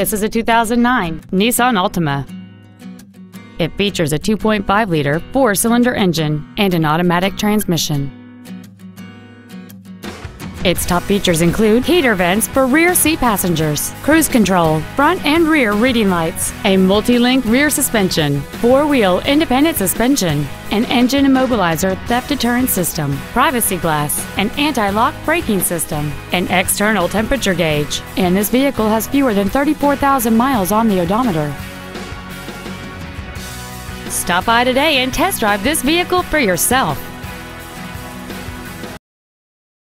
This is a 2009 Nissan Altima. It features a 2.5-liter four-cylinder engine and an automatic transmission. Its top features include heater vents for rear seat passengers, cruise control, front and rear reading lights, a multi-link rear suspension, four-wheel independent suspension, an engine immobilizer theft deterrent system, privacy glass, an anti-lock braking system, an external temperature gauge, and this vehicle has fewer than 34,000 miles on the odometer. Stop by today and test drive this vehicle for yourself.